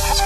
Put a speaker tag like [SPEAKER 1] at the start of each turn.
[SPEAKER 1] Podcast.